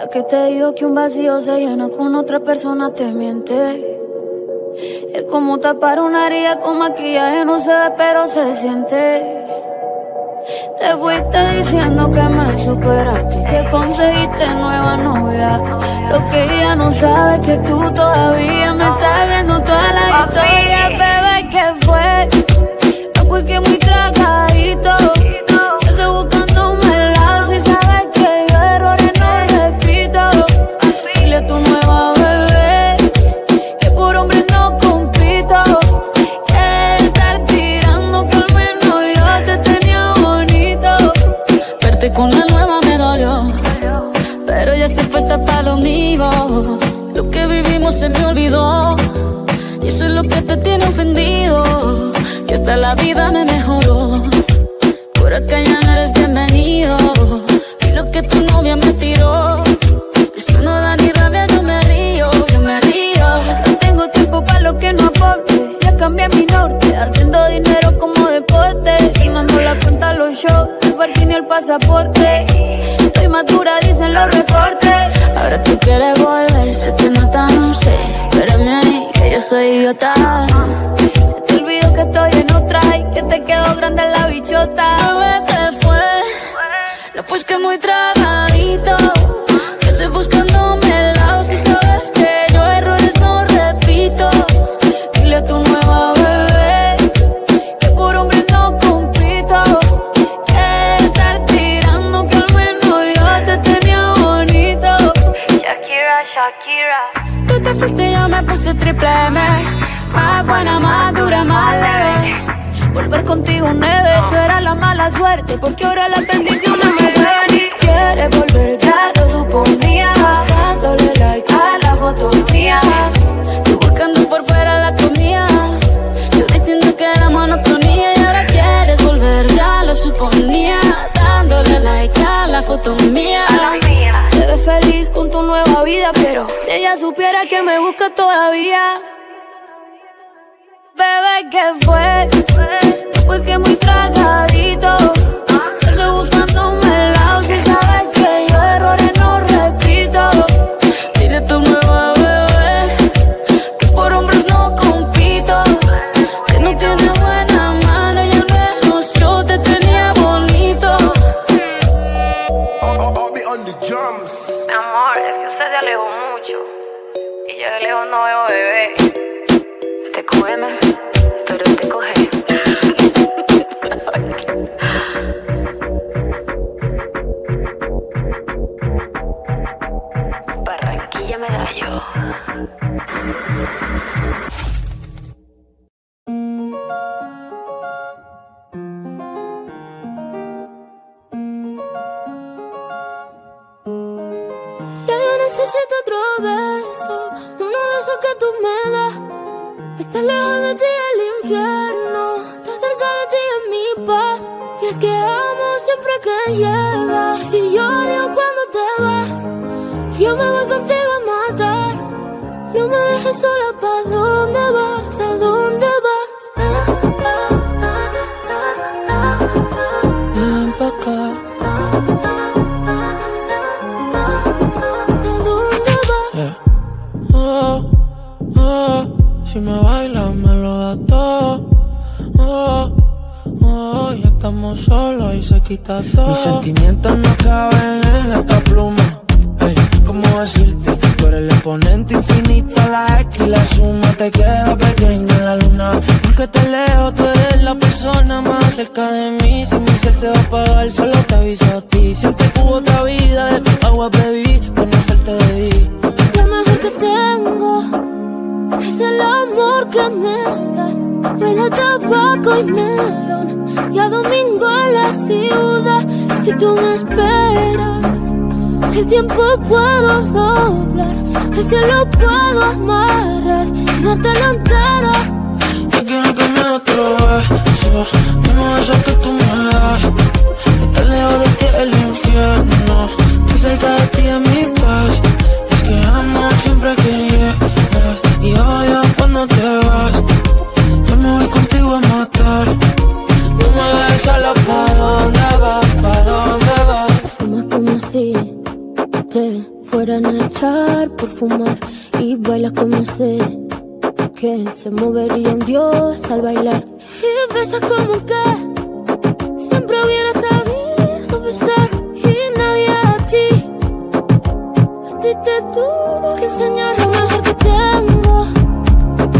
La que te dijo que un vacío se llena con otra persona te miente. Es como tapar una herida con maquillaje, no se ve, pero se siente. Te fuiste diciendo que me superaste y te conseguiste nueva novia. Lo que ella no sabe es que tú todavía me estás viendo toda la historia, bebé, ¿qué fue? No, pues que muy lo mío. Lo que vivimos se me olvidó, y eso es lo que te tiene ofendido. Que hasta la vida me mejoró, por acá ya no eres bienvenido. Y lo que tu novia me tiró, los shows, el parking y el pasaporte. Estoy madura, dicen los reportes. Ahora tú quieres volver, sé que no tan sé, espérame ahí, que yo soy idiota. Se te olvidó que estoy en otra y que te quedó grande la bichota. Bebé, ¿qué fue? No, pues que muy tragadito. Te fuiste yo me puse triple M. Más buena, más dura, más leve. Volver contigo nueve, tú eras la mala suerte Porque ahora las bendiciones si ella supiera que me busca todavía Bebé, ¿qué fue? Pues que muy tragadito bebé. Te cógeme, pero te coge. Barranquilla medallo. Ya yo necesito otro beso, esos que tú me das. Está lejos de ti el infierno, está cerca de ti en mi paz. Y es que amo siempre que llegas. Si yo cuando te vas, yo me voy contigo a matar. No me dejes sola, ¿pa' dónde vas? ¿A dónde vas? Ah, ah, si me bailas me lo das todo. Oh, oh, ya estamos solos y se quita todo. Mis sentimientos no caben en esta pluma. Ey, ¿cómo decirte? Tú eres el exponente infinito, la X y la suma te queda pequeña en la luna. Porque te leo, tú eres la persona más cerca de mí. Si mi ser se va a apagar, solo te aviso a ti. Siempre que hubo otra vida, de tu agua bebí, conocerte debí. Lo mejor que tengo es el amor que me das. Huele a tabaco y melón y a domingo en la ciudad. Si tú me esperas, el tiempo puedo doblar, el cielo puedo amarrar y dártelo entero. Yo quiero que me otro beso, uno de esos que tú me das. Estar lejos de ti el infierno, estoy cerca de ti es mi paz. Es que amo siempre que ¿pa' dónde vas? ¿Pa' dónde vas? Fumas como si te fuera fumar y bailas como sé que se movería en Dios al bailar. Y besas como que siempre hubiera sabido besar y nadie a ti. A ti te tuvo que enseñar lo mejor que tengo.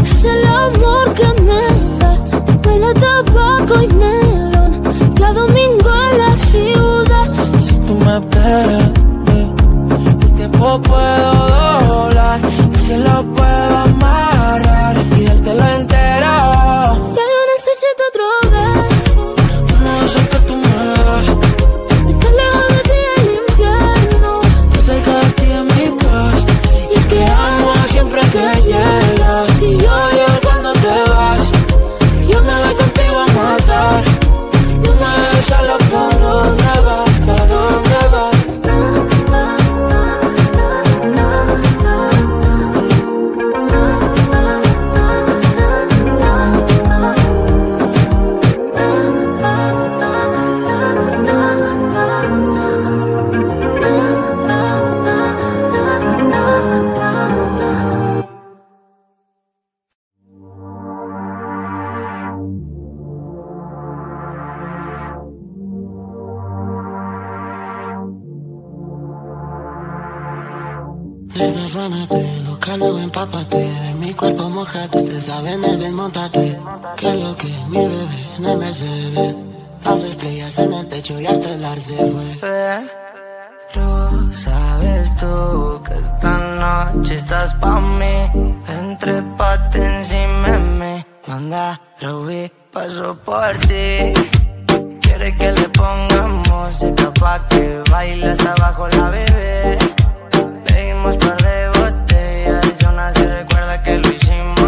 Es el amor que me das. Baila tabaco y melón. Cada domingo en la ciudad. Y si tú me esperas, tiempo puedo doblar. Y si lo puedo amarrar y dártelo entero. Ya yo necesito otro el bien montate Que lo que mi bebé en el Mercedes. Las estrellas en el techo y hasta el ar se fue. Pero sabes tú que esta noche estás pa' mí. Entre pate encima de mí Manda, Ruby, paso por ti. Quiere que le pongamos música pa' que baile hasta abajo la bebé. Bebimos par de botellas y aún así recuerda que lo hicimos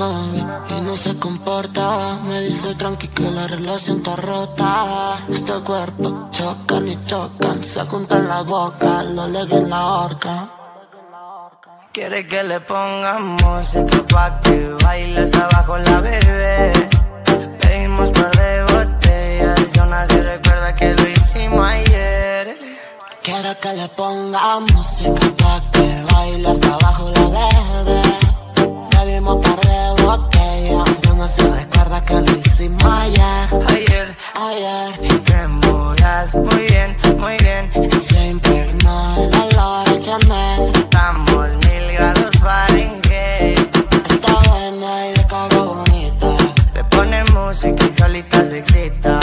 Y no se comporta. Me dice tranqui que la relación está rota. Este cuerpo chocan y chocan Se juntan la boca, lo leguen en la horca. Quiere que le pongamos música pa' que baile hasta abajo la bebé. Pedimos par de botellas y aún así recuerda que lo hicimos ayer. Quiero que le ponga música pa' que baile hasta abajo la bebé. Bebimos par de botellas Y no se recuerda que lo hicimos ayer. Ayer, Ayer. Te mudas muy bien, muy bien. Se impregnó el olor de Chanel Estamos mil grados Fahrenheit. Está buena y de cago bonita. Le pone música y solita se excita.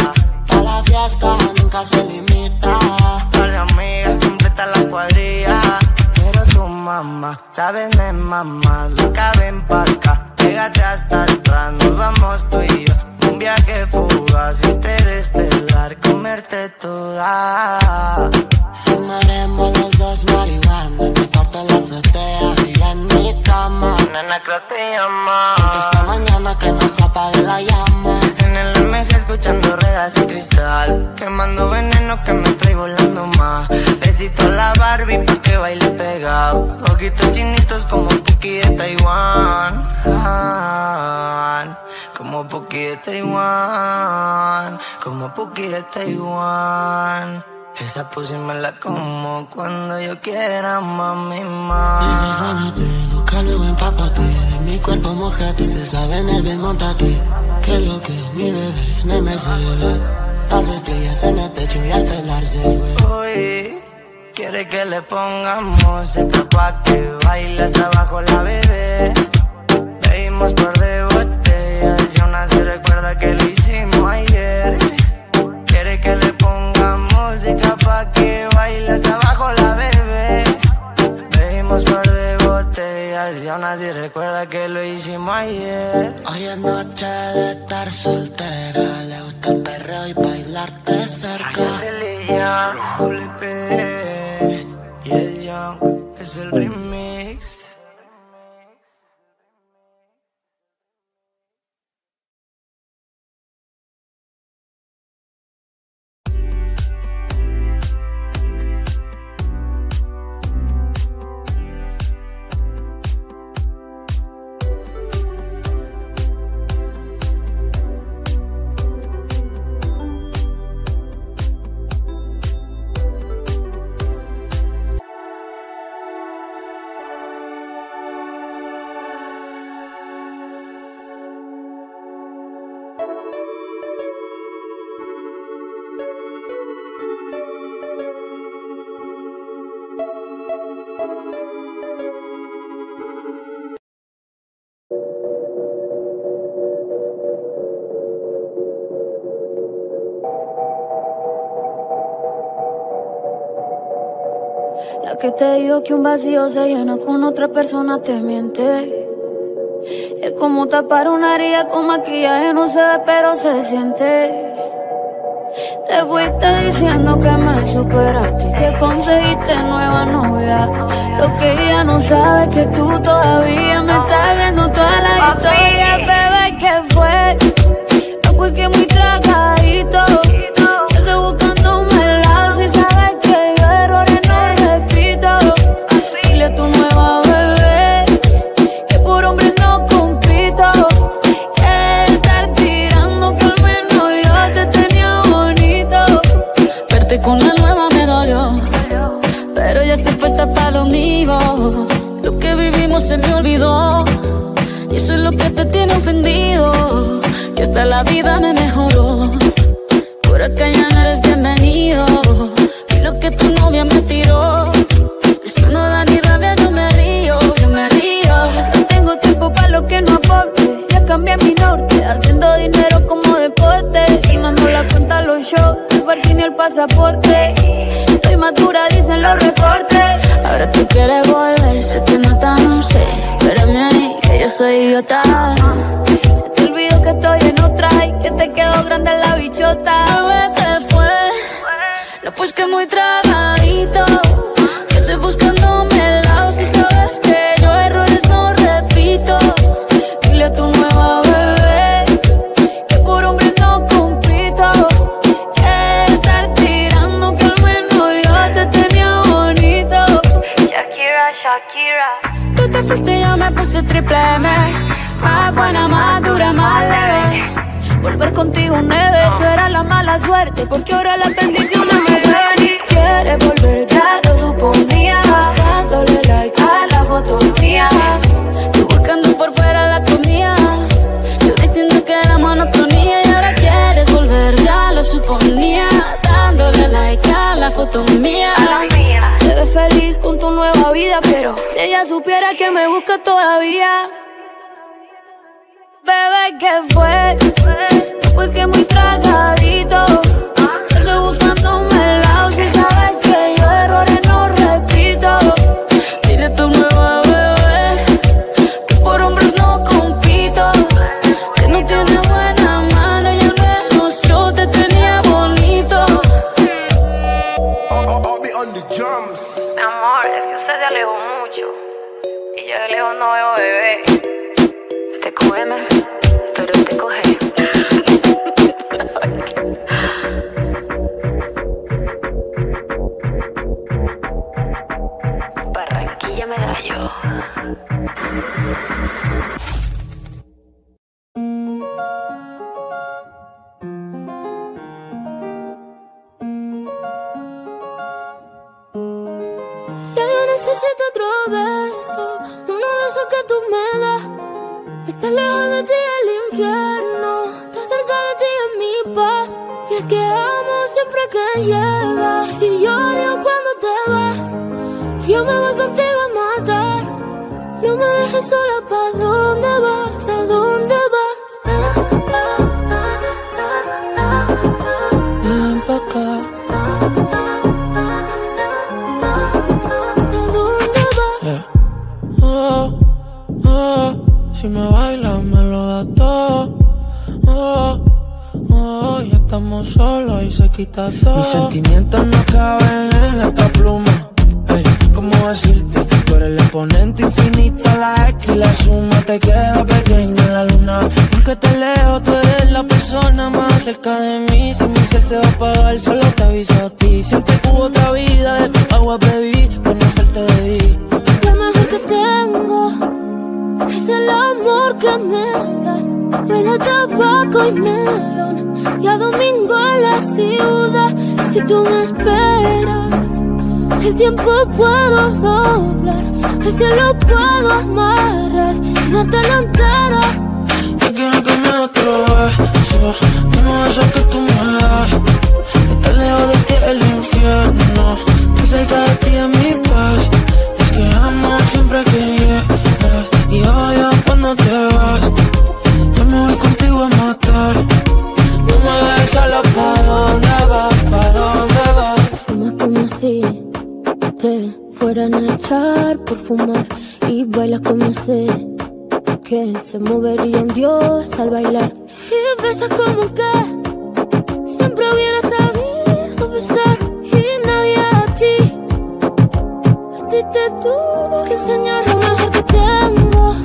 Pa' la fiesta nunca se limita. Par de amigas completa la cuadrilla. Pero su mamá, sabes de mamá Loca ven pa' acá, pégate hasta Nos vamos tú y yo. Un viaje fugaz, interestelar Comerte toda. Fumaremos los dos marihuana En mi cuarto la azotea y en mi cama. Nena creo te llama Esta mañana que no se apague la llama escuchando redas y cristal. Quemando veneno que me trae volando más. Besito a la Barbie pa' que baile pegado. Ojitos chinitos como Puki de Taiwán. Como Puki de Taiwán. Como Puki de Taiwán. Esa pussy me la como cuando yo quiera, mami, mami Desafánate, loca, luego empápate mi cuerpo mojate, usted sabe en el bien montate Que lo que mi bebé en el Mercedes Las estrellas en el techo y hasta el ar se fue Uy, quiere que le pongamos música pa' que baile hasta abajo la bebé. Bebimos par de botellas y aún así recuerda que lo hicimos ayer. Ya nadie recuerda que lo hicimos ayer. Hoy es noche de estar soltera. Le gusta el perreo y bailarte cerca. y el Young es el remix. Que te digo que un vacío se llena con otra persona te miente. Es como tapar una herida con maquillaje, no se ve, pero se siente. Te fuiste diciendo que me superaste y que conseguiste nueva novia. Lo que ella no sabe es que tú todavía me estás viendo toda la historia, bebé, ¿qué fue? No, pues que muy tragadito. Que te tiene ofendido. Que hasta la vida me mejoró. Por acá ya no eres bienvenido. Y lo que tu novia me tiró, eso no da ni rabia, yo me río, yo me río. No tengo tiempo para lo que no aporte. Ya cambié mi norte, haciendo dinero como deporte. Y mando la cuenta a los shows, el parking y el pasaporte. Estoy madura, dicen los reportes. Ahora tú quieres volver, sé que no tan sé. Yo soy idiota. Se te olvidó que estoy en otra y que te quedó grande la bichota. Bebé, ¿qué fue? No, pues que muy tragadito. Suerte Porque ahora las bendiciones me ven y quieres volver, ya lo suponía Dándole like a la foto mía Tú buscando por fuera la comida. Yo diciendo que era monotonía y ahora quieres volver. Ya lo suponía. Dándole like a la foto mía. Te ves feliz con tu nueva vida Pero si ella supiera que me busca todavía Bebé, ¿qué fue? Pues que muy tragadito Estoy buscándome el lado Si sabes que yo errores no repito Dile a tu nueva bebé Que por hombres no compito que no tiene buena mano y al menos yo te tenía bonito. Mi amor, es que usted se alejó mucho. Y yo de lejos no veo bebé. Te come, necesito otro beso, uno de esos que tú me das. Estar lejos de ti el infierno, estar cerca de ti es mi paz. Y es que amo siempre que llegas, y yo cuando te vas. Yo me voy contigo a matar, no me dejes sola, ¿pa' dónde vas? Solos y se quita todo. Mis sentimientos no caben en esta pluma. Hey, ¿cómo decirte? Tú eres el exponente infinito, la X y la suma te queda pequeña en la luna. Aunque te leo, tú eres la persona más cerca de mí. Si mi ser se va a apagar, solo te aviso a ti. Siempre que hubo otra vida, de tu agua bebí, conocerte debí. Lo mejor que tengo es el amor que me das. Huele tabaco y melón. Y a domingo en la ciudad, si tú me esperas. El tiempo puedo doblar, el cielo puedo amarrar y darte la entera. Yo quiero que me otro beso, uno que tú me das. Estar lejos de ti el infierno, estar cerca de ti a echar por fumar y bailas como sé que se movería en Dios al bailar. Y besas como que siempre hubiera sabido besar y nadie a ti a ti te tuvo que enseñar lo mejor que tengo.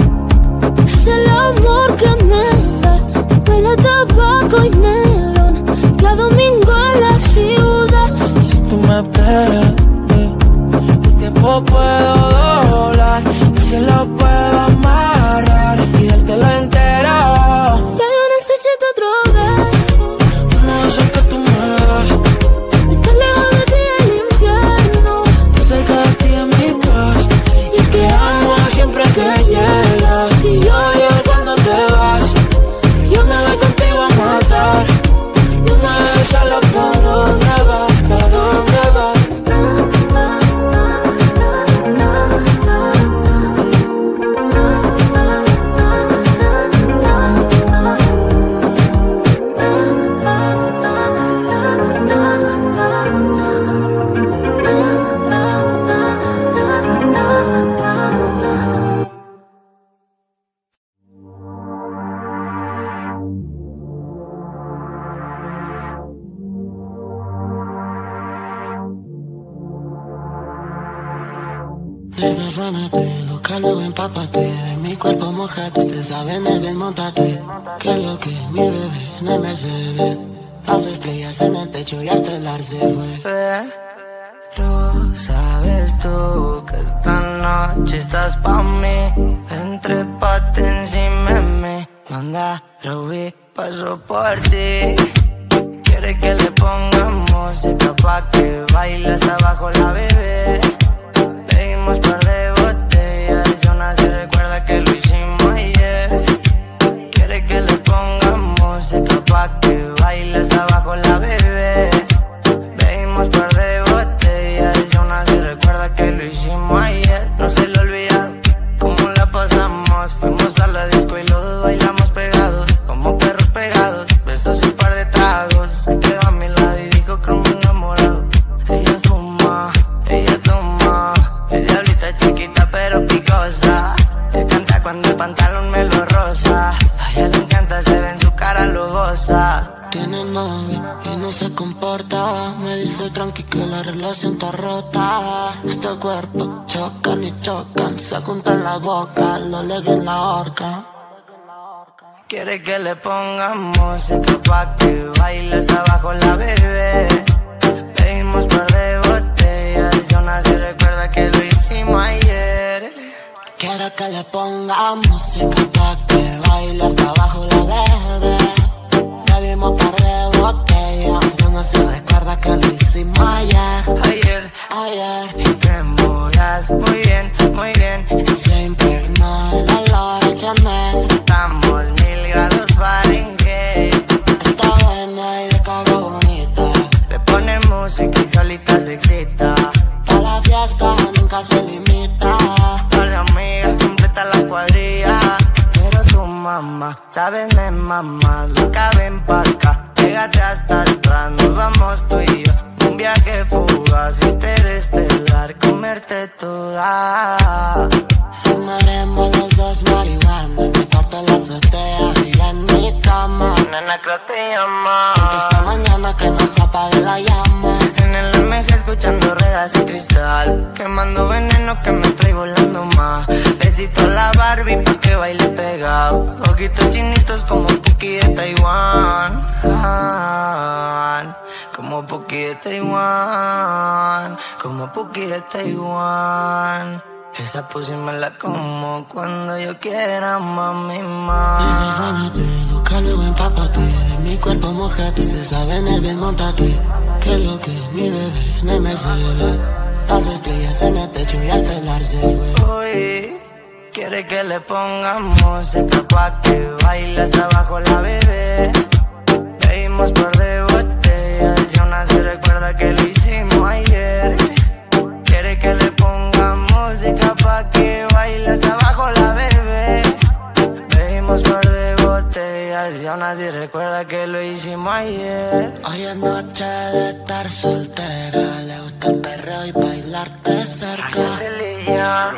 Es el amor que me das huele tabaco y melón cada domingo en la ciudad. Y si tú me esperas, tiempo puedo doblar, el cielo puedo amarrar Me dice tranqui que la relación está rota. Este cuerpo chocan y chocan. Se juntan la boca, lo leguen en la horca. Quiere que le pongamos música pa' que baile hasta abajo la bebé Pedimos par de botellas y aún así recuerda que lo hicimos ayer Quiero que le ponga música pa' que baile hasta abajo no se recuerda que lo hicimos ayer. Ayer, Ayer, te mudas muy bien, muy bien se impregnó el olor a Chanel. Estamos mamá, sabes de mamá Loca ven pa' acá, pégate hasta atrás Nos vamos tú y yo. Un viaje fugaz, interestelar Comerte toda. Fumaremos los dos marihuana en mi azotea. y en mi cama. Nena, creo te llama. Esta mañana que no se apague la llama. En el MG escuchando redas y cristal. Quemando veneno que me trae volando más. Besito a la Barbie pa' que baile pegado. Ojitos chinitos como Puki de Taiwán. Ah, como Puki de Taiwán. Como Puki de Taiwán. Esa pussy me la como cuando yo quiera, mami, más. Loca luego empápate. Mi cuerpo mojate, usted sabe en el bien montate. Que lo que mi bebé en el Mercedes. Las estrellas en el techo y hasta el arce fue. Uy, quiere que le pongamos música pa' que baile hasta abajo la bebé. Bebimos par de botellas y aún así recuerda que recuerda que lo hicimos ayer. Hoy es noche de estar soltera. Le gusta el perreo y bailarte cerca. Religión,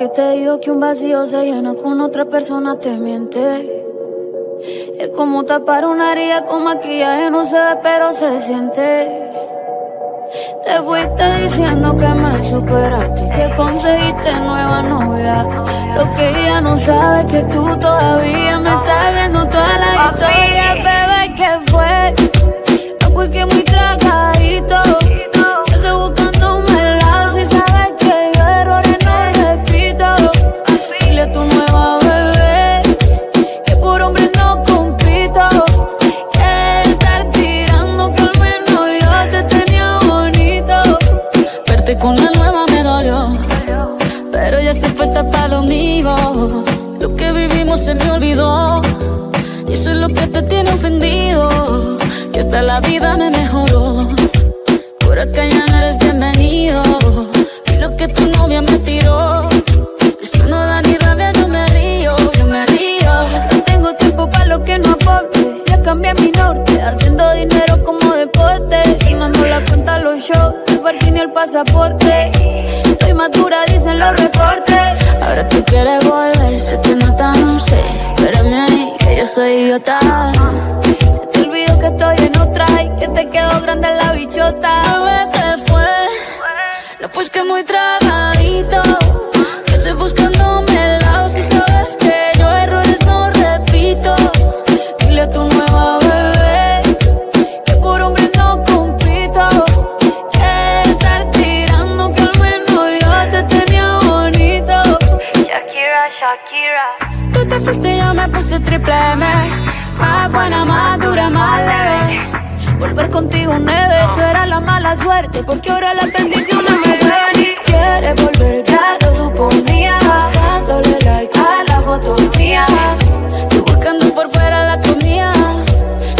que te dijo que un vacío se llena con otra persona te miente. Es como tapar una herida con maquillaje, no se ve, pero se siente. Te fuiste diciendo que me superaste y que conseguiste nueva novia. Lo que ella no sabe es que tú todavía me estás viendo toda la historia, bebé, ¿qué fue? No, pues que muy tragadito. Y eso es lo que te tiene ofendido. Que hasta la vida me mejoró, por acá ya no eres bienvenido. Y lo que tu novia me tiró, eso no da ni rabia, yo me río, yo me río. No tengo tiempo para lo que no aporte. Ya cambié mi norte, haciendo dinero como deporte. Y mando la cuenta los shows, el y el pasaporte. Estoy madura, dicen los reportes. Ahora tú quieres volver, te nota, no sé. Espérame ahí, que yo soy idiota. Se te olvidó que estoy en otra y que te quedó grande la bichota. Bebé, ¿qué fue? No, pues que muy tragadito. Te fuiste yo me puse triple M. Más buena, más dura, más leve. Volver contigo nueve, tú eras la mala suerte Porque ahora las bendiciones me llueven y quieres volver, ya lo suponía Dándole like a la foto mía Tú buscando por fuera la comida.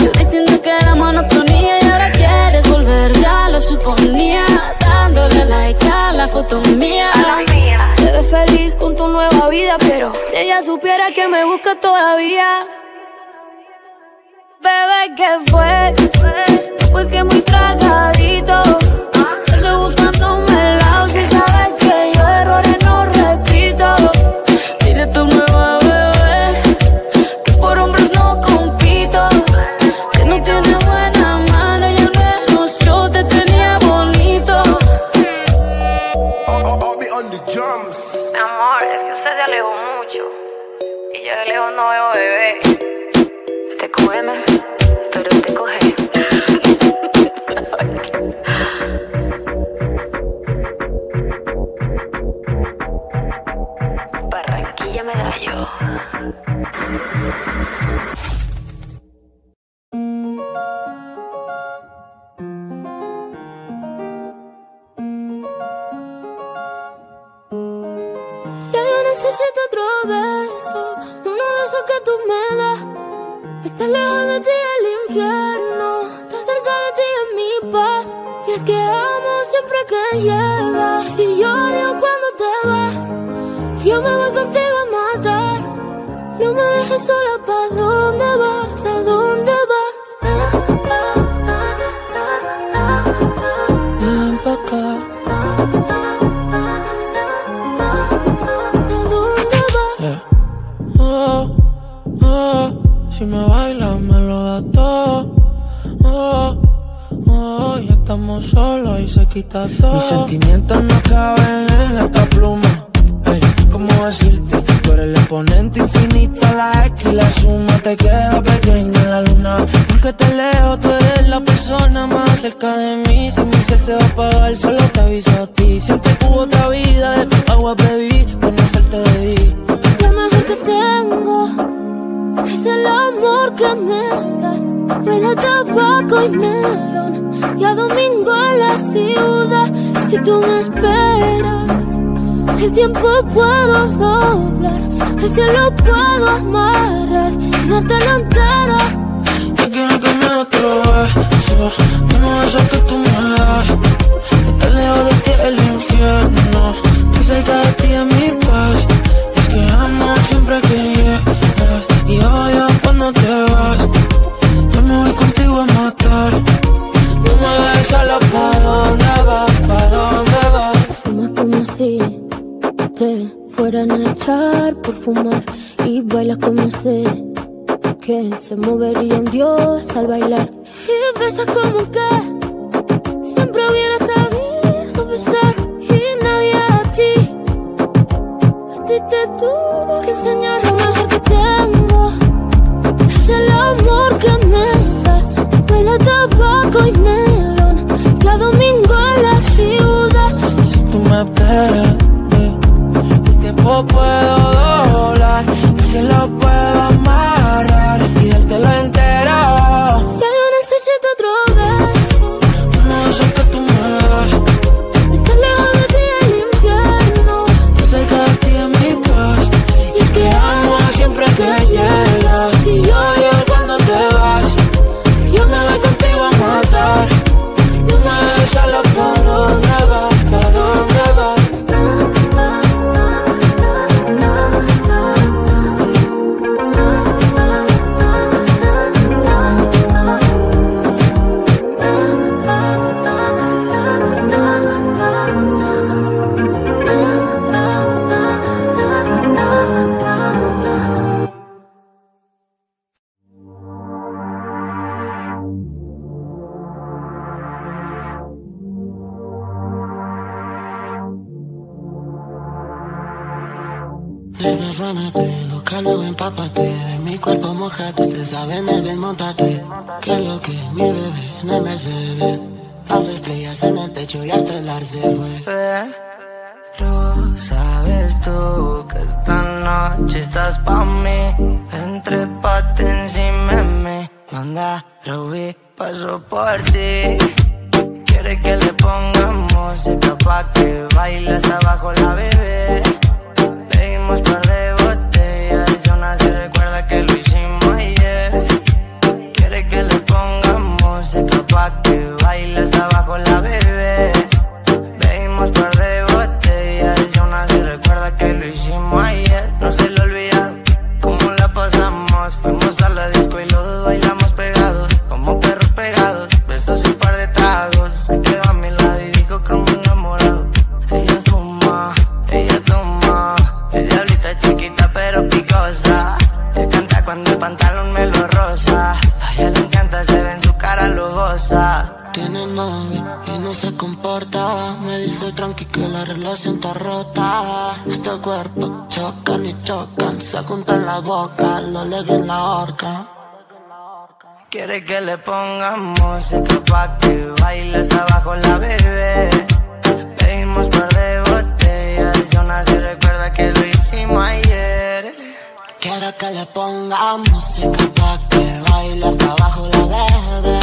Yo diciendo que era monotonía y ahora quieres volver, ya lo suponía. Dándole like a la foto mía. Pero si ella supiera que me busca todavía Bebé, ¿qué fue? Pues que muy tragadito un nuevo bebé. thought y bailas como sé que se movería en Dios al bailar. Y besas como que siempre hubiera sabido besar. Y nadie a ti a ti te tuvo que enseñar lo mejor que tengo. Es el amor que me das. Huele tabaco y melón. Cada domingo en la ciudad. Y si tú me esperas el tiempo puedo dar. otro saben el bien montate. Que lo que mi bebé en el Mercedes. Las estrellas en el techo y hasta el ar se fue. Sabes tú que esta noche estás pa' mí. Entre pate encima de mí. Manda, Ruby, paso por ti. Quiere que le ponga música pa' que baile hasta abajo la bebé. Boca, lo leguen la horca. Quiere que le pongamos música pa' que baile hasta abajo la bebé. Pedimos par de botellas y aún así recuerda que lo hicimos ayer. Quiere que le pongamos música pa' que baile hasta abajo la bebé.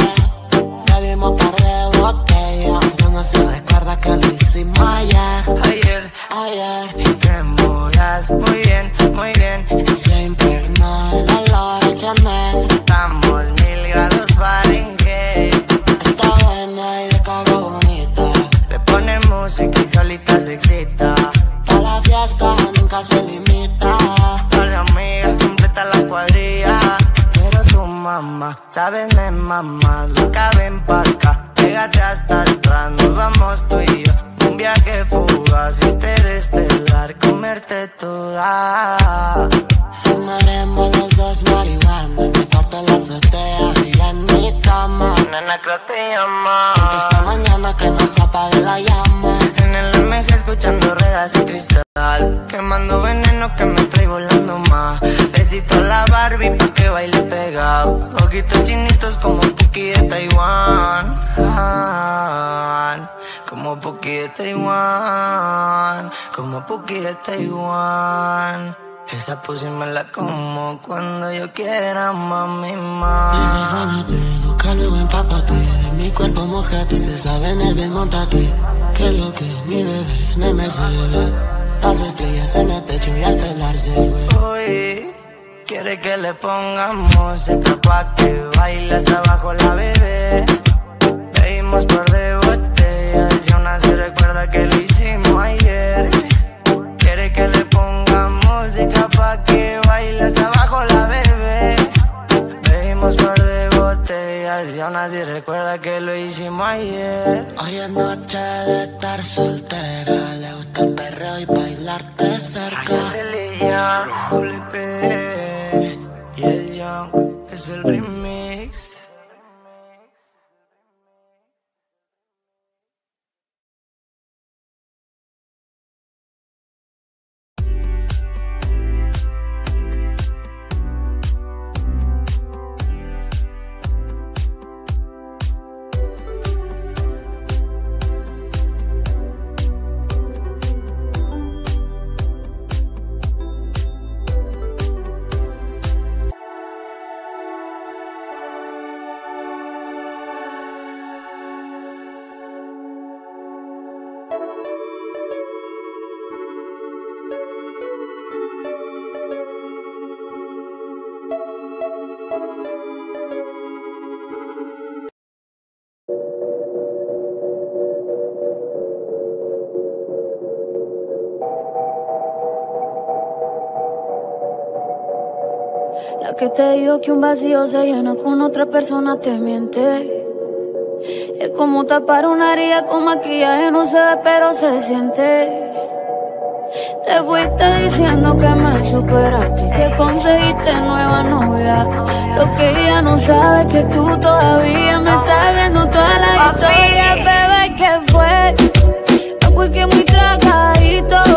Bebimos par aún así recuerda que lo hicimos ayer. Ayer, Ayer, te mudas muy bien, muy bien. se impregnó el olor a Chanel. Estamos mil grados Fahrenheit. Está buena y de cago bonita. Le pone música y solita se excita. Pa' la fiesta nunca se limita. De amigas completa la cuadrilla. Pero su mamá, sabes de mamá, no caben pa' acá. Pégate hasta atrás, nos vamos tú y yo. Un viaje fugaz, interestelar, comerte toda. Fumaremos los dos marihuana cuarto en la azotea en mi cama. Nena, creo te llama. Esta mañana que no se apague la llama. En el MG escuchando regas y cristal. Quemando veneno que me trae volando más. Besito a la Barbie pa' que baile pegado. Ojitos chinitos como Puki de Taiwán. Ah, Como Puki de Taiwán. Como Puki de Taiwán. Esa pussy me la como cuando yo quiera, mami, mami. Luego empápate. Mi cuerpo mojate, usted sabe en el bien montate. Que lo que mi bebé en el Mercedes. Las estrellas en el techo y hasta el ar se fue. Uy, quiere que le pongamos música pa' que baile hasta abajo la bebé. Pedimos par de botellas y aún así recuerda que lo aún así recuerda que lo hicimos ayer. Hoy es noche de estar soltera. Le gusta el perreo y bailarte cerca. Religión, Juli P. Y el Young es el remix. Que te dijo que un vacío se llena con otra persona te miente. Es como tapar una herida con maquillaje, no se ve, pero se siente. Te fuiste diciendo que me superaste y que conseguiste nueva novia. Lo que ella no sabe es que tú todavía me estás viendo toda la historia, bebé, ¿qué fue? No, pues que muy tragadito.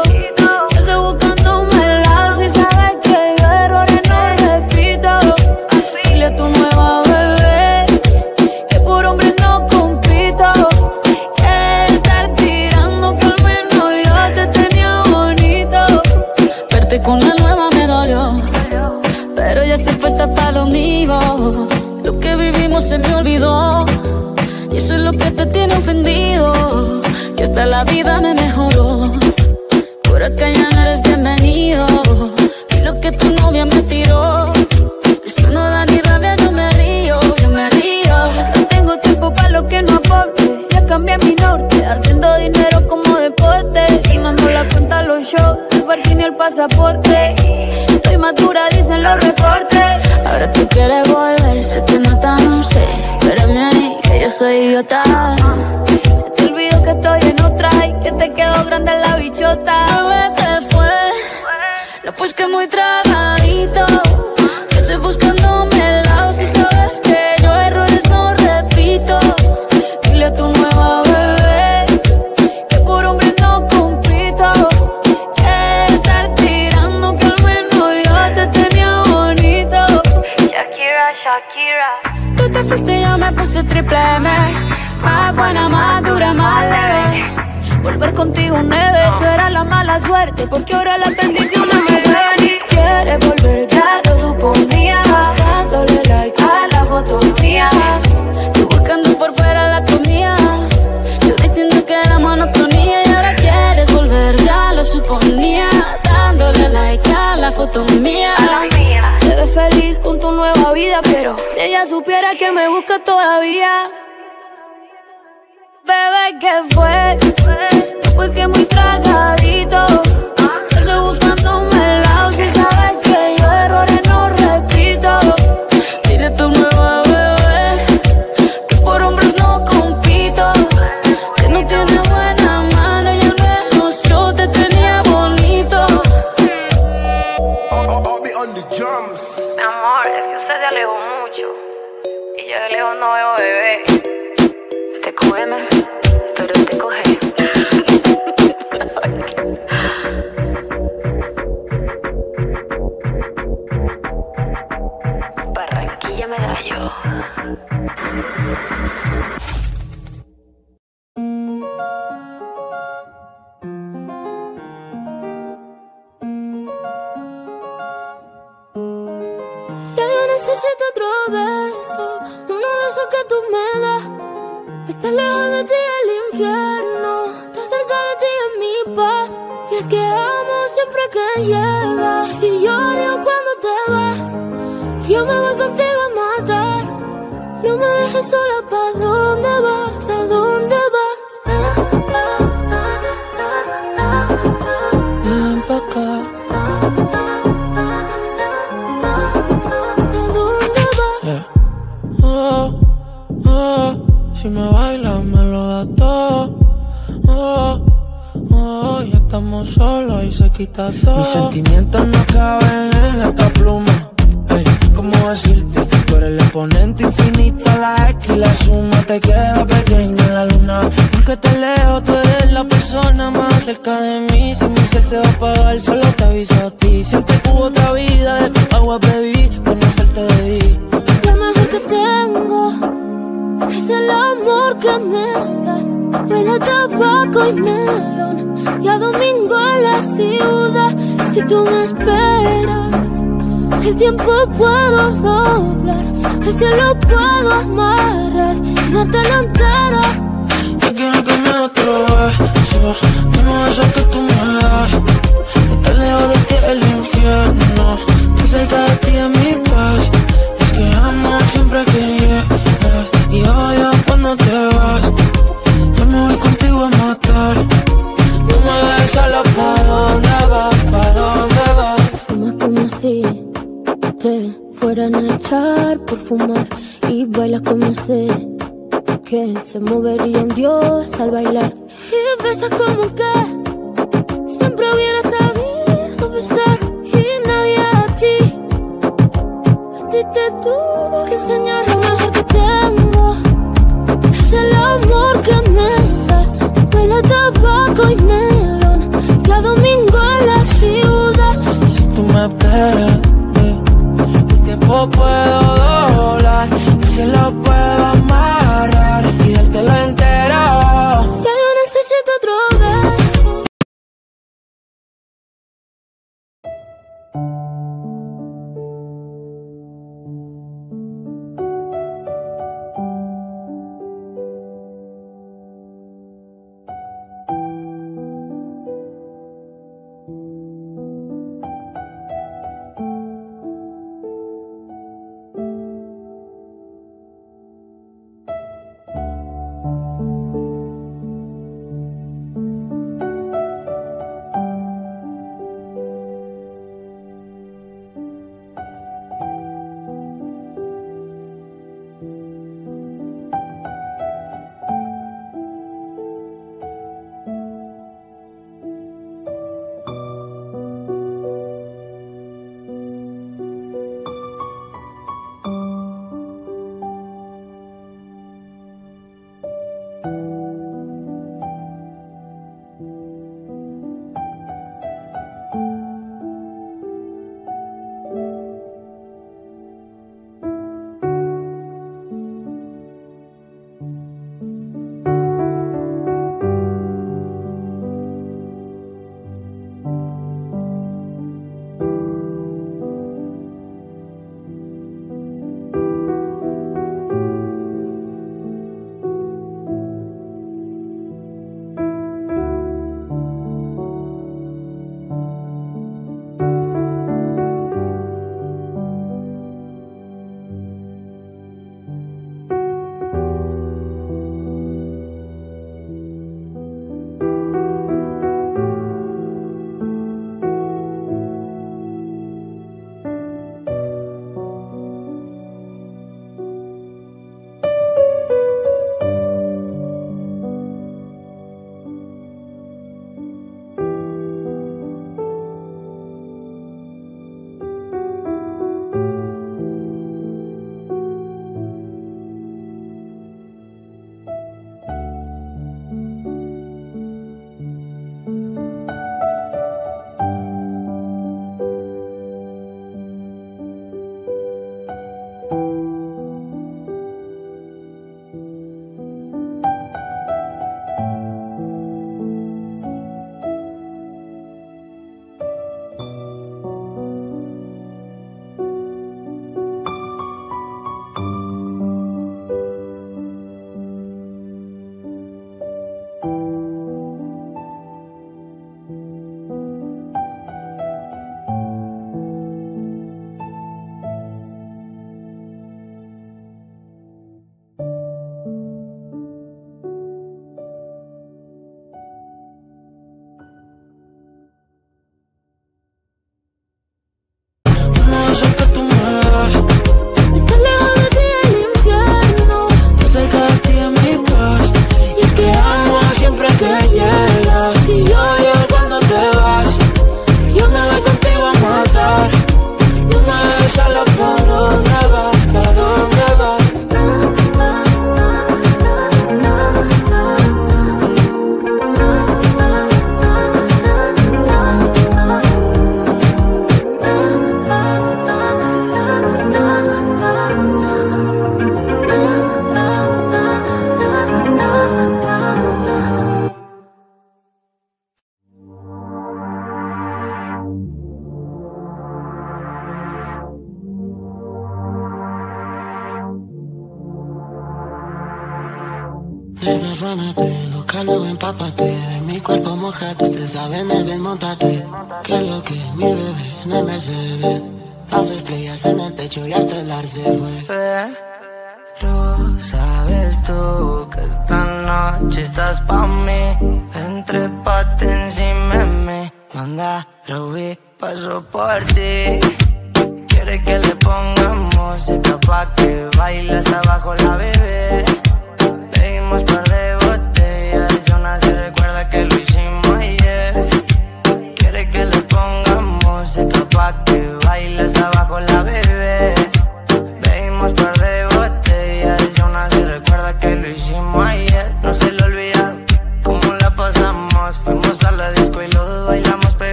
Pasaporte. Estoy madura, dicen los reportes. Ahora tú quieres volver, sé que no tan sé, espérame ahí, que yo soy idiota. que me busca todavía. tiempo puedo doblar, el cielo puedo amarrar y darte la entera. Yo quiero que me otro beso, no eso que tú me das. Estar lejos de ti el infierno, estar cerca de ti es mi paz. Es que amo siempre que llegas y odio cuando te te fueran a echar por fumar y bailas como sé que se movería en Dios al bailar. Y besas como que siempre hubiera sabido besar y nadie a ti. A ti te tuvo que enseñar lo mejor que tengo. Es el amor que me das. Huele tabaco y melón. Cada domingo en la ciudad. Y si tú me esperas tampoco puedo doblar. Si lo puedo amarrar y dártelo en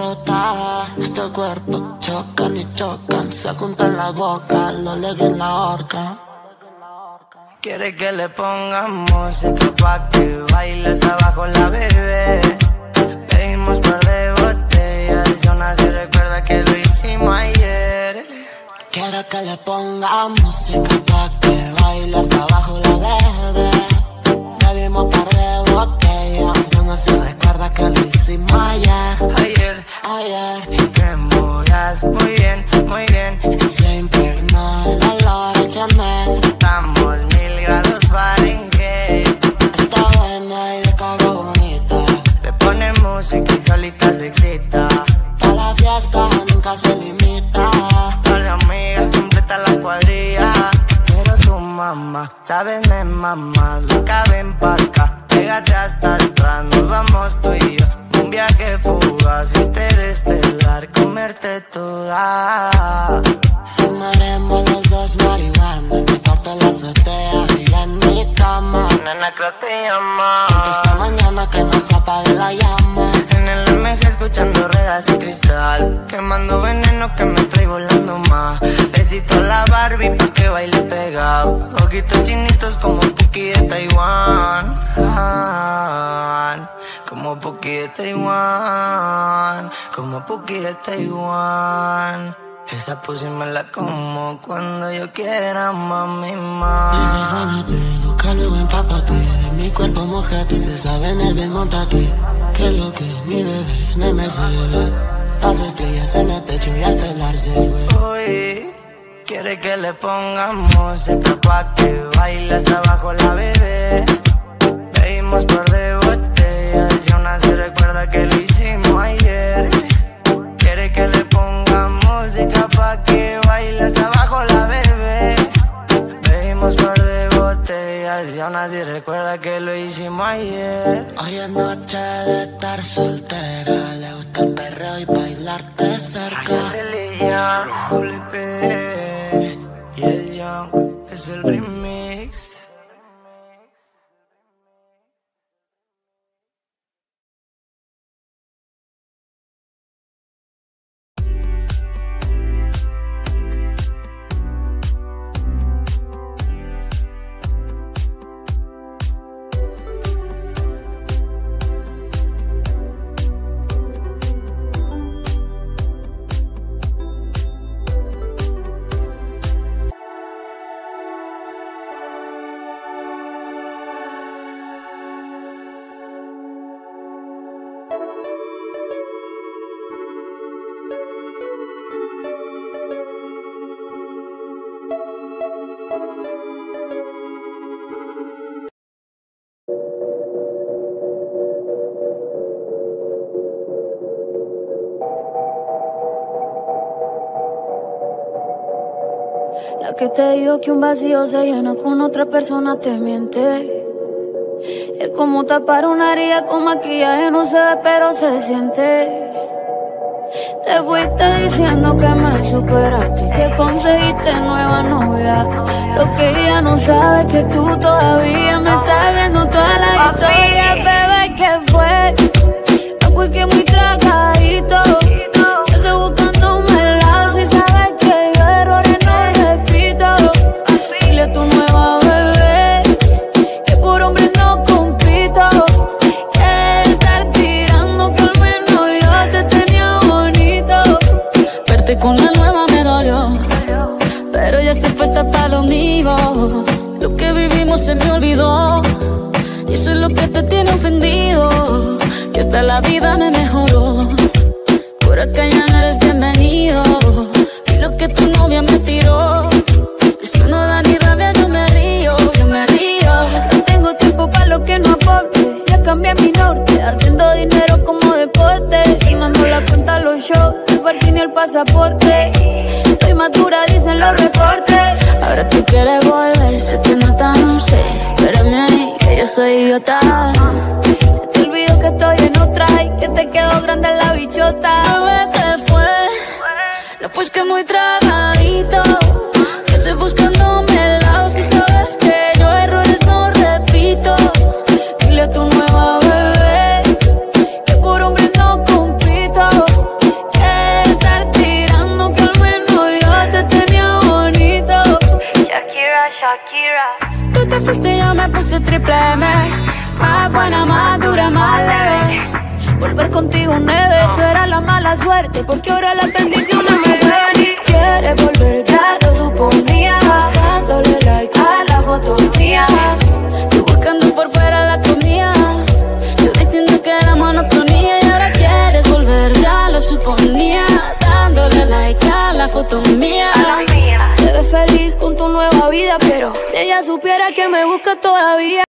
rota. Este cuerpo chocan y chocan. Se juntan la boca, lo legue en la horca. Quiere que le pongamos música pa' que baile hasta abajo la bebé. Pedimos par de botellas y aún así recuerda que lo hicimos ayer. Quiere que le pongamos música pa' que baile hasta abajo la bebé. Bebimos par de botellas aún así recuerda que lo hicimos ayer. Ayer, Ayer, te movías muy bien, muy bien. se impregnó el olor a Chanel. Estamos mil grados Fahrenheit. Está buena y de cago bonita. Le pone música y solita se excita. Pa' la fiesta nunca se limita. Par de amigas completa la cuadrilla. Pero su mamá, sabes, me mamá, loca, ven pa' acá. Pégate hasta atrás, nos vamos tú y yo. Un viaje fugaz, interestelar, comerte toda. Fumaremos los dos marihuana cuarto en la azotea Nena, creo te llama. Esta mañana que no se apague la llama. En el MG escuchando ruedas y cristal Quemando veneno que me trae volando más Besito a la Barbie pa' que baile pegado Ojitos chinitos como Puki de Taiwán Como Puki de Taiwán Como Puki de Taiwán Esa pussy me la como cuando yo quiera, mami, mami Desafánate, loca luego empápate. De mi cuerpo mojate, usted sabe en el bien montate. Que lo que mi bebé en el Mercedes. Las estrellas en el techo y hasta el arce fue. Uy, quiere que le pongamos música pa' que baile hasta abajo la bebé. Bebimos par de botellas y aún así recuerda que lo hicimos así recuerda que lo hicimos ayer. Hoy es noche de estar soltera. Le gusta el perreo y bailarte cerca. Religión, Juli P. Y el Young es el remix. Que te dijo que un vacío se llena con otra persona te miente. Es como tapar una herida con maquillaje, no se ve, pero se siente. Te fuiste diciendo que me superaste y que conseguiste nueva novia. Lo que ella no sabe es que tú todavía me estás viendo toda la historia, bebé, ¿qué fue? No, pues que muy se me olvidó. Y eso es lo que te tiene ofendido. Que hasta la vida me mejoró. Por acá ya no eres bienvenido. Y lo que tu novia me tiró. Eso no da ni rabia, yo me río, yo me río. No tengo tiempo para lo que no aporte. Ya cambié mi norte, haciendo dinero como deporte. Y mando la cuenta a los shows, el parking y el pasaporte. Estoy madura, dicen los reportes. Ahora tú quieres volver, sé que no tan sé. Espérame ahí, que yo soy idiota. Se te olvidó que estoy en otra y que te quedó grande la bichota. Bebé, ¿qué fue? No, pues que muy tragadito. Te fuiste yo me puse triple M. Más buena, más dura, más leve. Volver contigo nueve, tú eras la mala suerte Porque ahora las bendiciones me ven y quieres volver, ya lo suponía Dándole like a la foto mía Tú buscando por fuera la comida. Yo diciendo que era monotonía y ahora quieres volver, ya lo suponía. Dándole like a la foto mía. Pero si ella supiera que me busca todavía.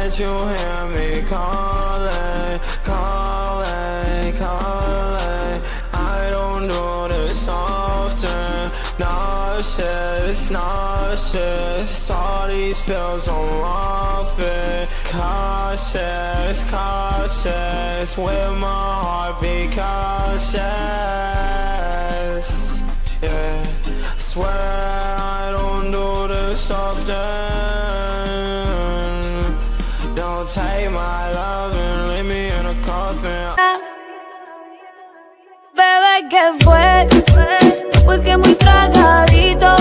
Can't you hear me calling, calling, calling? I don't do this often. Nauseous, nauseous. All these pills I'm it. Cautious, cautious. With my heart be cautious. Yeah, swear I don't do this often. Don't take my love and leave me in a coffin. Bebé, ¿qué fue? Pues que muy tragadito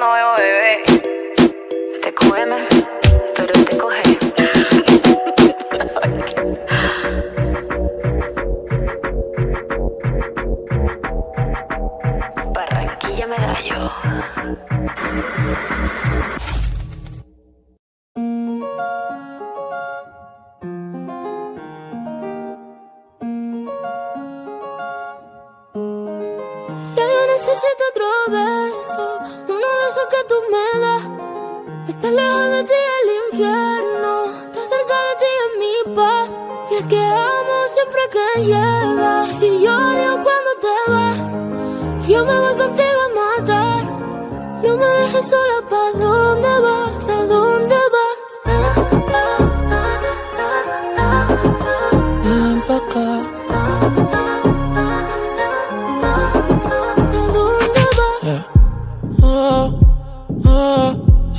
no veo bebé. Te cógeme, que tú me das. Estar lejos de ti el infierno, estar cerca de ti es mi paz. Y es que amo siempre que llegas, y yo odio cuando te vas. Yo me voy contigo a matar, no me dejes sola, ¿pa' dónde vas? ¿A dónde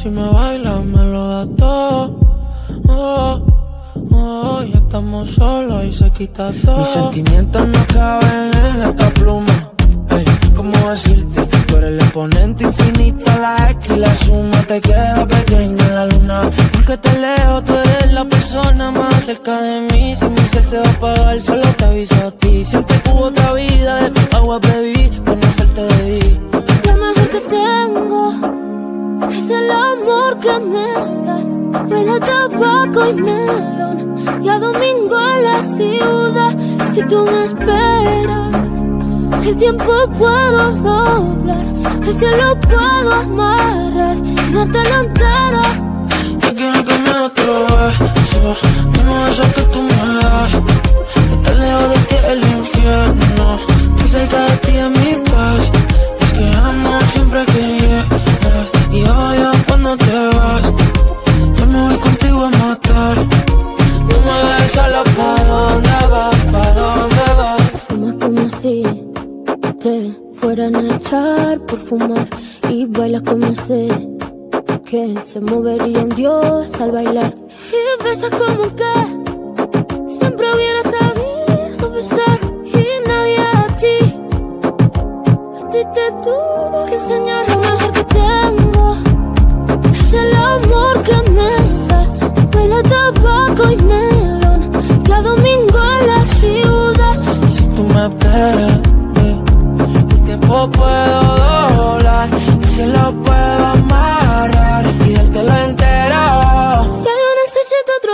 si me bailas me lo das todo. Oh, oh, ya estamos solos y se quita todo. Mis sentimientos no caben en esta pluma. Ey, ¿cómo decirte? Tú eres el exponente infinito, la X y la suma te queda pequeña en la luna. Porque te leo, tú eres la persona más cerca de mí. Si mi ser se va a apagar, solo te aviso a ti. Siempre que hubo otra vida, de tu agua bebí, conocerte debí. Lo mejor que tengo es el amor que me das. Huele a tabaco y melón. Y a domingo en la ciudad. Si tú me esperas, el tiempo puedo doblar. El cielo puedo amarrar y darte la entera. Yo quiero que me otro beso. Uno que tú me das. Estar lejos de ti el infierno. Estoy cerca de ti en mi paz. Es que amo siempre que cuando te vas. Yo me voy contigo a matar. No me dejes solo pa' dónde vas, pa' dónde vas. Fumas como si te fueran a echar por fumar. Y bailas como sé que se movería en Dios al bailar. Y besas como que siempre hubiera sabido besar. Y nadie a ti, a ti te tuvo que enseñar lo mejor que tengo. Es el amor que me das. Huele a tabaco y melón. Y a domingo en la ciudad. Y si tú me esperas, eh, el tiempo puedo doblar. Y se lo puedo amarrar y dártelo entero. Ya yo necesito otro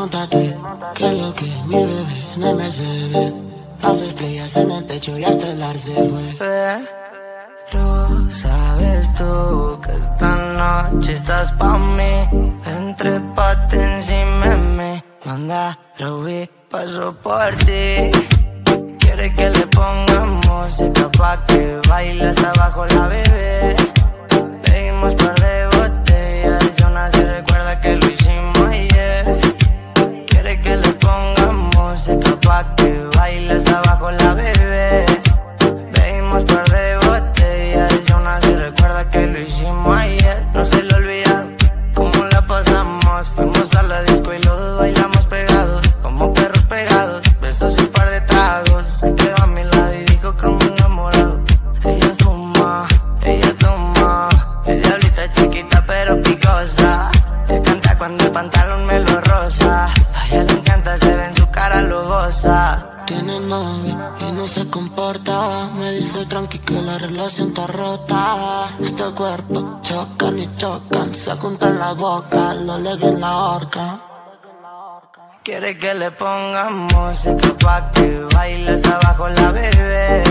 montate Que lo que mi bebé en el Mercedes. Las estrellas en el techo y hasta el ar se fue. Pero sabes tú que esta noche estás pa' mí. Entre pate encima de mí. Manda, Ruby, paso por ti. Quiere que le pongamos música pa' que baile hasta abajo la bebé. Bebimos par de botellas y aún así recuerda que lo se comporta. Me dice tranqui que la relación está rota. Este cuerpo chocan y chocan. Se juntan la boca, lo leguen en la horca. Quiere que le pongamos música pa' que baile hasta abajo la bebé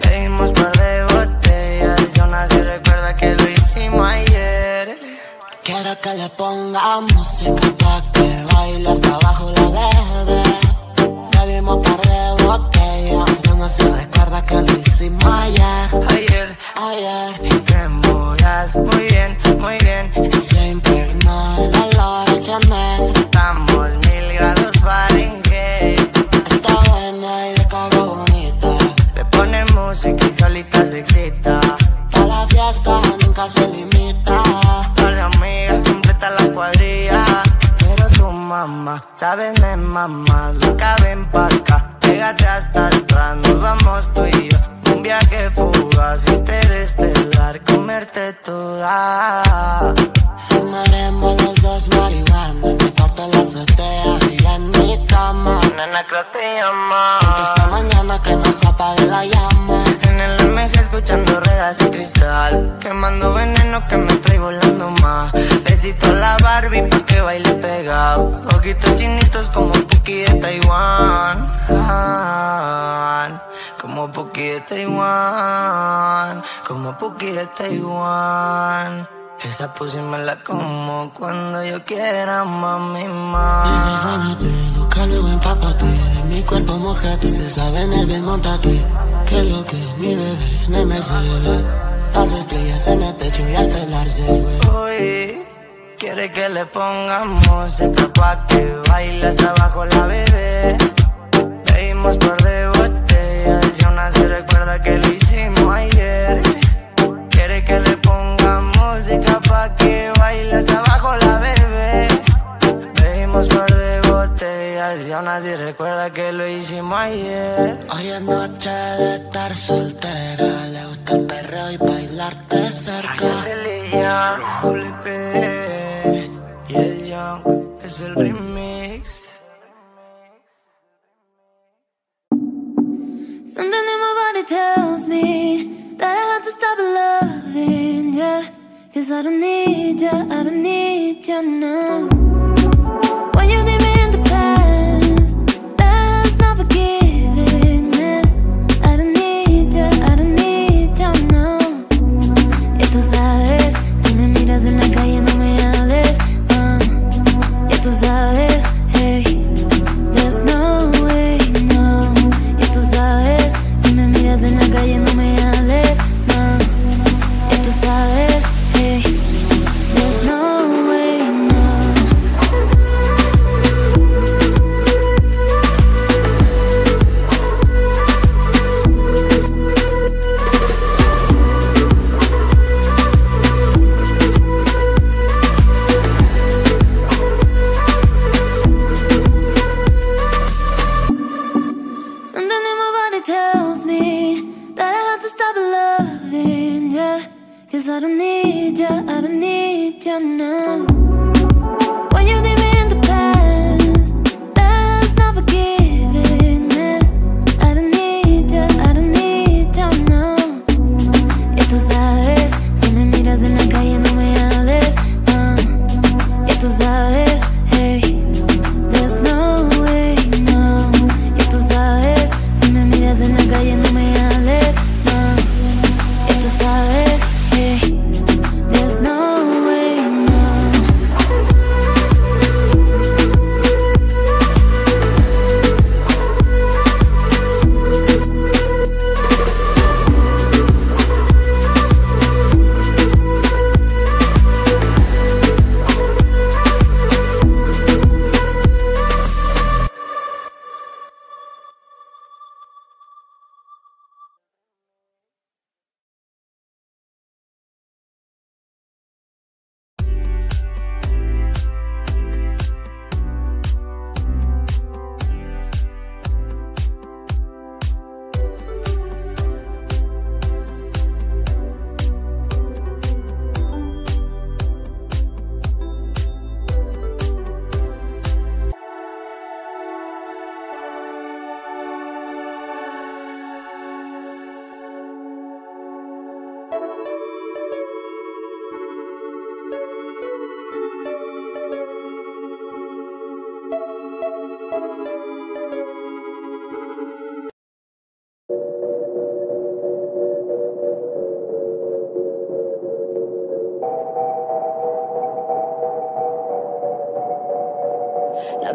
Pedimos par de botellas y aún así recuerda que lo hicimos ayer Quiero que le ponga música pa' que baile hasta abajo la bebé. Bebimos par no se recuerda que lo hicimos ayer. Ayer, Ayer. te embullas muy bien, muy bien Se impregnó el olor de Chanel. Estamos mil grados Fahrenheit Está buena y de cago bonita. Le pone música y solita se excita Pa' la fiesta nunca se limita. Par de amigas completa la cuadrilla Pero su mamá, sabes de mamá Loca ven pa' tú y yo. Un viaje fugaz, interestelar Comerte toda. Fumaremos los dos marihuana. En mi cuarto en la azotea y en mi cama. Nena creo te llama Esta mañana que no se apague la llama. En el MG escuchando redas y cristal. Quemando veneno que me trae volando más. Besito a la Barbie pa' que baile pegado Ojitos chinitos como Puki de Taiwán. Ah, Como Puki de Taiwán Como Puki de Taiwán Esa pussy me la como cuando yo quiera, mami, mami. Desafánate, loca, luego empápate. Mi cuerpo mojate, usted sabe en el bien montate. Que lo que mi bebé en el Mercedes. Las estrellas en el techo y hasta el arce fue. Uy, quiere que le pongamos música pa' que baile hasta abajo la bebé. Bebimos por recuerda que lo hicimos ayer. Quiere que le ponga música pa' que baile hasta abajo la bebé. Bebimos por de botellas y aún así recuerda que lo hicimos ayer. Hoy es noche de estar soltera. Le gusta el perreo y bailarte cerca. Y el Young es el remix. Something tells me that I have to stop loving ya. Cause I don't need ya, I don't need ya now.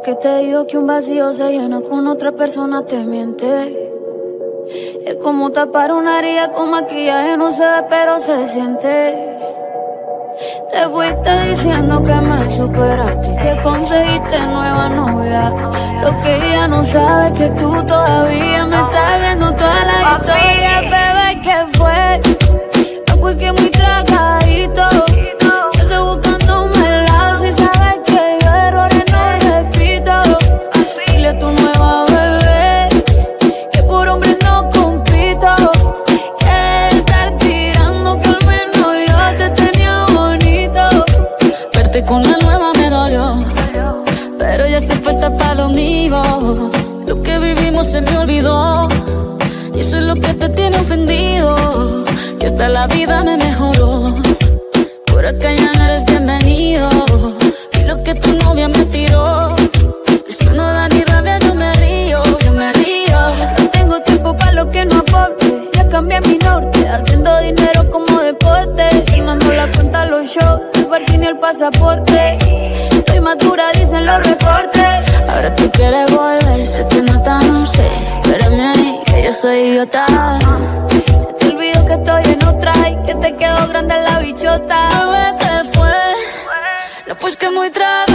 La que te dijo que un vacío se llena con otra persona te miente. Es como tapar una herida con maquillaje, no se ve, pero se siente. Te fuiste diciendo que me superaste y que conseguiste nueva novia. Lo que ella no sabe es que tú todavía me estás viendo toda la historia, bebé, ¿qué fue? No, pues que pasaporte. Estoy madura, dicen los reportes. Ahora tú quieres volver, sé que no tan sé. Espérame ahí, que yo soy idiota. Se te olvidó que estoy en otra y que te quedó grande la bichota. Bebé, ¿qué fue? No, pues que muy tragadito.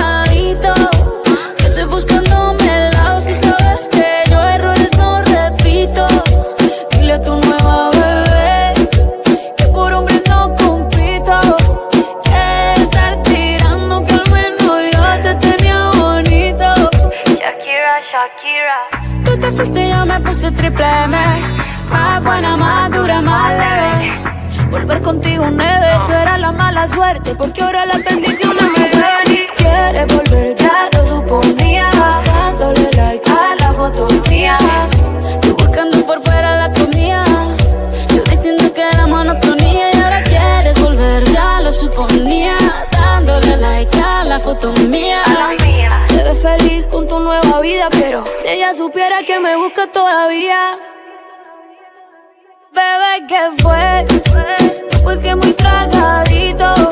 Fuiste, yo me puse triple M. Más buena, más dura, más leve. Volver contigo nueve, tú eras la mala suerte Porque ahora las bendiciones me ven y quieres volver, ya lo suponía Dándole like a la foto mía Tú buscando por fuera la comida. Yo diciendo que era monotonía y ahora quieres volver, ya lo suponía. Dándole like a la foto mía. Te ves feliz con tu nueva vida Pero supiera que me busca todavía Bebé, ¿qué fue? Pues que muy tragadito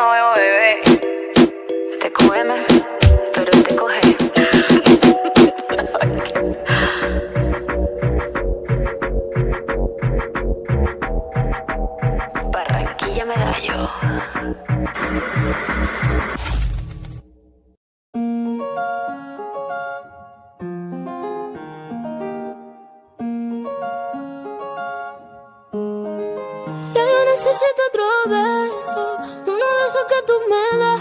no veo bebé. Te come, pero te coge. Barranquilla Medallo. Ya yo necesito otro beso, que tú me das.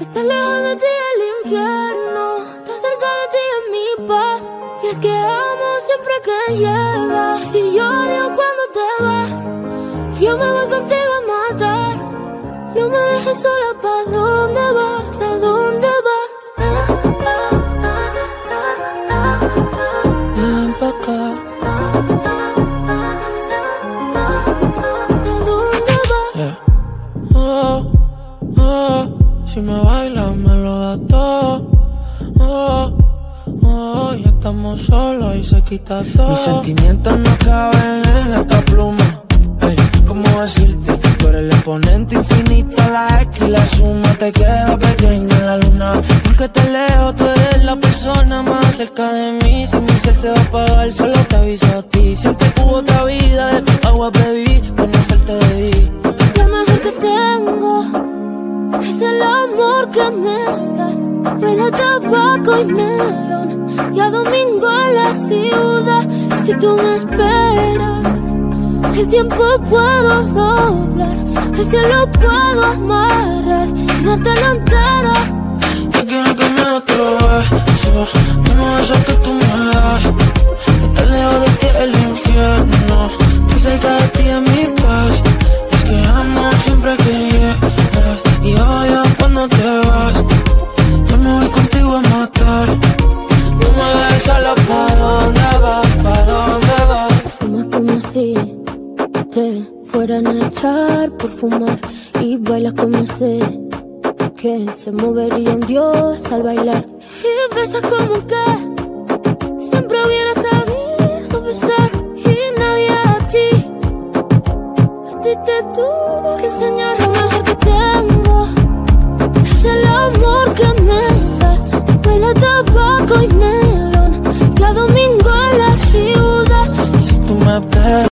Está lejos de ti el infierno, está cerca de ti en mi paz. Y es que amo siempre que llegas, yo odio cuando te vas. Yo me voy contigo a matar, no me dejes sola, ¿pa' dónde Mis sentimientos no caben en esta pluma. Ey, ¿cómo decirte? Tú eres el exponente infinito, la X y la suma te queda pequeña en la luna. Porque te leo, tú eres la persona más cerca de mí. Si mi ser se va a apagar, solo te aviso a ti. Siempre hubo otra vida, de tu agua bebí, conocerte debí. Que me das. Huele tabaco y melón y a domingo en la ciudad. Si tú me esperas, el tiempo puedo doblar, el cielo puedo amarrar y dártelo entero. Yo quiero que me otro beso Uno de esos que tú me das Estar lejos de ti el infierno Estar cerca de ti es mi paz Es que amo siempre que llegas Y odio cuando te vas Yo me voy contigo a matar No me dejes sola ¿Pa' dónde vas? ¿Pa' dónde vas? Fumas como si te fueran a echar por fumar y bailas como sé que se movería en Dios al bailar y besas como que siempre hubiera sabido besar y nadie a ti a ti te tuvo que enseñar el amor que me das. Huele a tabaco y melón. Cada domingo en la ciudad. Y si tú me